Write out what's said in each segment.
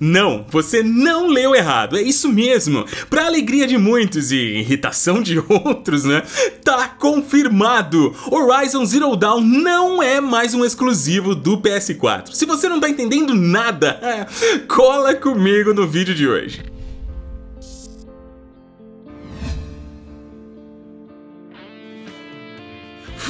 Não, você não leu errado, é isso mesmo. Pra alegria de muitos e irritação de outros, né? Tá confirmado! Horizon Zero Dawn não é mais um exclusivo do PS4. Se você não tá entendendo nada, cola comigo no vídeo de hoje.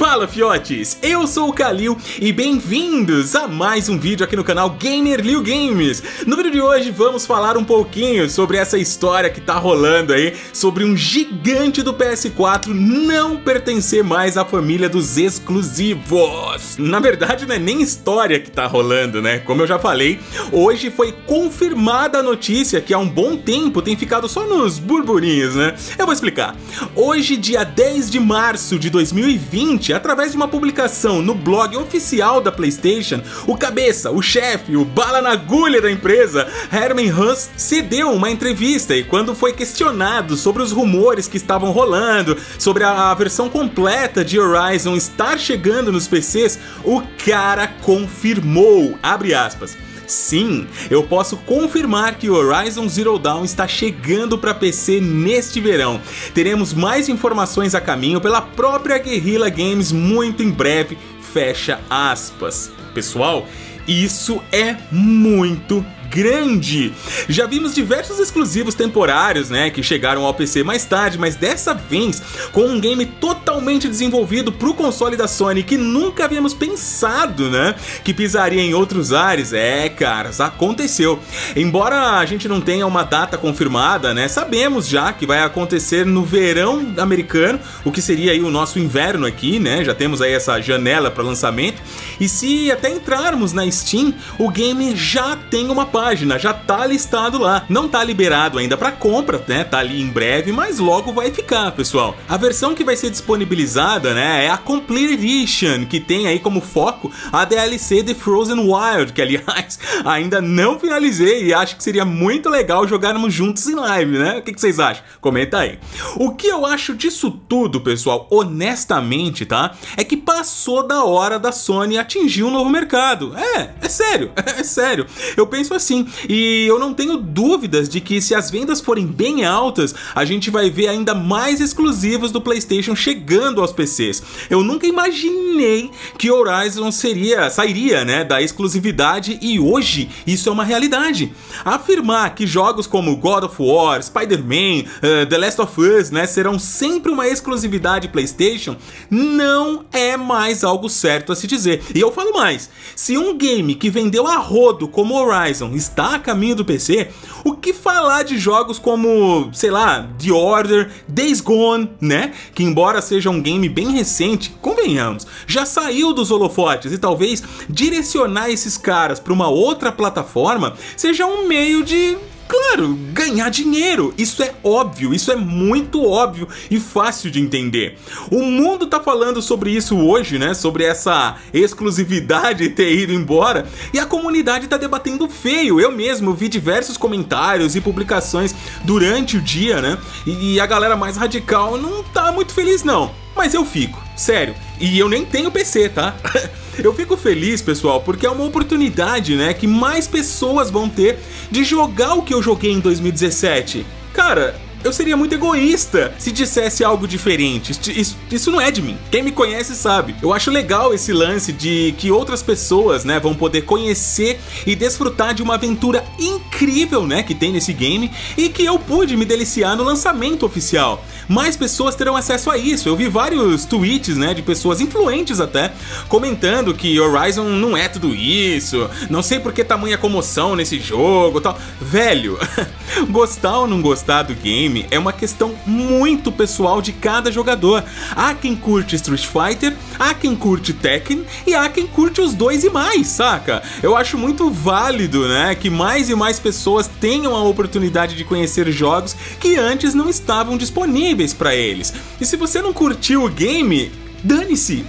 Fala fiotes, eu sou o Kalil e bem-vindos a mais um vídeo aqui no canal Gamer Liu Games. No vídeo de hoje vamos falar um pouquinho sobre essa história que tá rolando aí, sobre um gigante do PS4 não pertencer mais à família dos exclusivos. Na verdade não é nem história que tá rolando, né? Como eu já falei, hoje foi confirmada a notícia que há um bom tempo tem ficado só nos burburinhos, né? Eu vou explicar. Hoje, dia 10 de março de 2020, através de uma publicação no blog oficial da PlayStation, o cabeça, o chefe, o bala na agulha da empresa, Herman Huss, cedeu uma entrevista e quando foi questionado sobre os rumores que estavam rolando, sobre a versão completa de Horizon estar chegando nos PCs, o cara confirmou, abre aspas, Sim, eu posso confirmar que Horizon Zero Dawn está chegando para PC neste verão. Teremos mais informações a caminho pela própria Guerrilla Games muito em breve. Fecha aspas. Pessoal, isso é muito grande. Já vimos diversos exclusivos temporários, né, que chegaram ao PC mais tarde, mas dessa vez com um game totalmente desenvolvido para o console da Sony que nunca havíamos pensado, né, que pisaria em outros ares. É, caras, aconteceu. Embora a gente não tenha uma data confirmada, né, sabemos já que vai acontecer no verão americano, o que seria aí o nosso inverno aqui, né? Já temos aí essa janela para lançamento. E se até entrarmos na Steam, o game já tem uma página, já tá listado lá. Não tá liberado ainda para compra, né? Tá ali em breve, mas logo vai ficar, pessoal. A versão que vai ser disponibilizada, né, é a Complete Edition, que tem aí como foco a DLC de Frozen Wild, que aliás ainda não finalizei e acho que seria muito legal jogarmos juntos em live, né? O que, que vocês acham? Comenta aí. O que eu acho disso tudo, pessoal, honestamente, tá? É que passou da hora da Sony atingir um novo mercado. É, é sério, é sério. Eu penso assim, sim. E eu não tenho dúvidas de que se as vendas forem bem altas, a gente vai ver ainda mais exclusivos do PlayStation chegando aos PCs. Eu nunca imaginei que Horizon seria, sairia, né, da exclusividade e hoje isso é uma realidade. Afirmar que jogos como God of War, Spider-Man, uh, The Last of Us, né, serão sempre uma exclusividade PlayStation não é mais algo certo a se dizer. E eu falo mais, se um game que vendeu a rodo como Horizon está a caminho do PC, o que falar de jogos como, sei lá, The Order, Days Gone, né? Que embora seja um game bem recente, convenhamos, já saiu dos holofotes e talvez direcionar esses caras para uma outra plataforma seja um meio de Claro, ganhar dinheiro. Isso é óbvio, isso é muito óbvio e fácil de entender. O mundo tá falando sobre isso hoje, né? Sobre essa exclusividade ter ido embora e a comunidade tá debatendo feio. Eu mesmo vi diversos comentários e publicações durante o dia, né? E a galera mais radical não tá muito feliz não. Mas eu fico, sério. E eu nem tenho PC, tá? Eu fico feliz, pessoal, porque é uma oportunidade, né, que mais pessoas vão ter de jogar o que eu joguei em 2017. Cara, eu seria muito egoísta se dissesse algo diferente. Isso, isso, não é de mim. Quem me conhece sabe. Eu acho legal esse lance de que outras pessoas, né, vão poder conhecer e desfrutar de uma aventura incrível, né, que tem nesse game e que eu pude me deliciar no lançamento oficial. Mais pessoas terão acesso a isso. Eu vi vários tweets, né, de pessoas influentes até comentando que Horizon não é tudo isso. Não sei por que tamanha comoção nesse jogo, tal. Velho, gostar ou não gostar do game é uma questão muito pessoal de cada jogador. Há quem curte Street Fighter, há quem curte Tekken e há quem curte os dois e mais, saca? Eu acho muito válido, né, que mais e mais pessoas tenham a oportunidade de conhecer jogos que antes não estavam disponíveis para eles. E se você não curtiu o game, dane-se.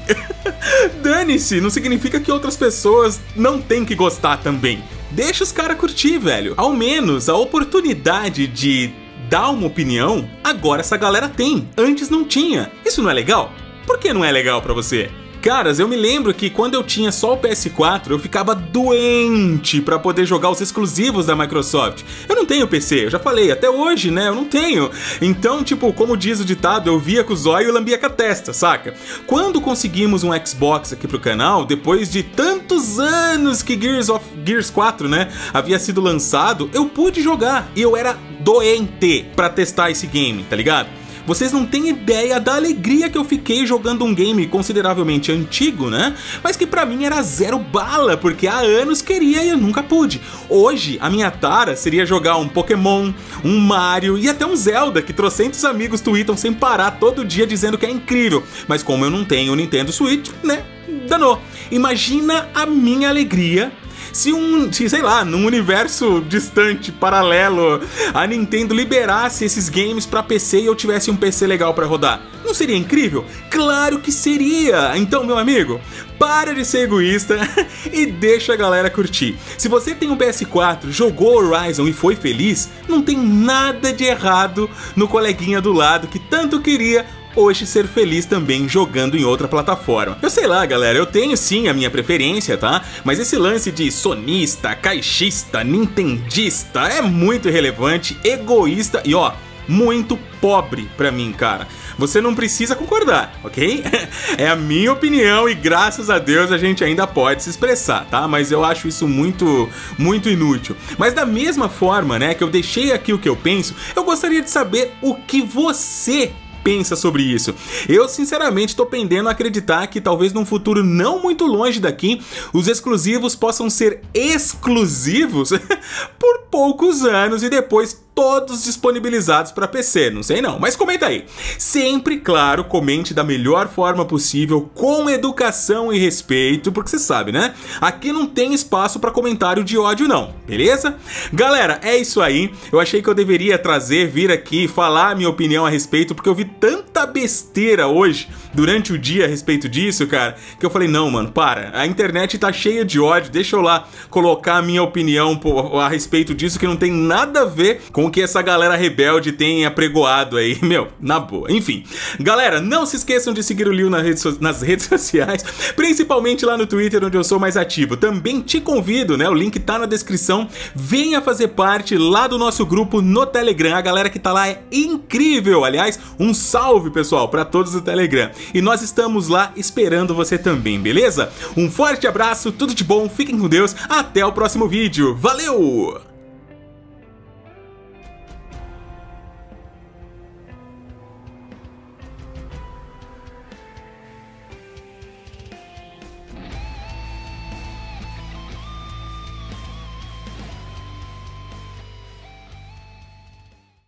dane-se, não significa que outras pessoas não têm que gostar também. Deixa os caras curtir, velho. Ao menos a oportunidade de dar uma opinião, agora essa galera tem. Antes não tinha. Isso não é legal? Por que não é legal para você? Caras, eu me lembro que quando eu tinha só o PS4, eu ficava doente para poder jogar os exclusivos da Microsoft. Eu não tenho PC, eu já falei, até hoje, né? Eu não tenho. Então, tipo, como diz o ditado, eu via com os olhos e lambia com a testa, saca? Quando conseguimos um Xbox aqui pro canal, depois de tantos anos que Gears of Gears 4, né, havia sido lançado, eu pude jogar e eu era doente para testar esse game, tá ligado? Vocês não têm ideia da alegria que eu fiquei jogando um game consideravelmente antigo, né? Mas que para mim era zero bala, porque há anos queria e eu nunca pude. Hoje, a minha tara seria jogar um Pokémon, um Mario e até um Zelda, que trocentos amigos tweetam sem parar todo dia dizendo que é incrível. Mas como eu não tenho o Nintendo Switch, né? Danou. Imagina a minha alegria se um, se, sei lá, num universo distante, paralelo, a Nintendo liberasse esses games para PC e eu tivesse um PC legal para rodar, não seria incrível? Claro que seria! Então, meu amigo, para de ser egoísta e deixa a galera curtir. Se você tem um PS4, jogou Horizon e foi feliz, não tem nada de errado no coleguinha do lado que tanto queria hoje ser feliz também jogando em outra plataforma. Eu sei lá, galera, eu tenho sim a minha preferência, tá? Mas esse lance de sonista, caixista, nintendista é muito irrelevante, egoísta e ó, muito pobre pra mim, cara. Você não precisa concordar, ok? é a minha opinião e graças a Deus a gente ainda pode se expressar, tá? Mas eu acho isso muito, muito inútil. Mas da mesma forma, né, que eu deixei aqui o que eu penso, eu gostaria de saber o que você pensa sobre isso. Eu, sinceramente, tô pendendo a acreditar que talvez num futuro não muito longe daqui, os exclusivos possam ser exclusivos por poucos anos e depois todos disponibilizados para PC, não sei não, mas comenta aí. Sempre, claro, comente da melhor forma possível, com educação e respeito, porque você sabe, né? Aqui não tem espaço para comentário de ódio não, beleza? Galera, é isso aí. Eu achei que eu deveria trazer, vir aqui, falar a minha opinião a respeito, porque eu vi tanta besteira hoje, durante o dia a respeito disso, cara, que eu falei, não, mano, para. A internet tá cheia de ódio, deixa eu lá colocar a minha opinião a respeito disso, que não tem nada a ver com o que essa galera rebelde tem apregoado aí, meu, na boa. Enfim, galera, não se esqueçam de seguir o Liu nas redes, nas redes sociais, principalmente lá no Twitter, onde eu sou mais ativo. Também te convido, né? O link tá na descrição. Venha fazer parte lá do nosso grupo no Telegram. A galera que tá lá é incrível. Aliás, um salve, pessoal, para todos do Telegram. E nós estamos lá esperando você também, beleza? Um forte abraço, tudo de bom, fiquem com Deus, até o próximo vídeo. Valeu!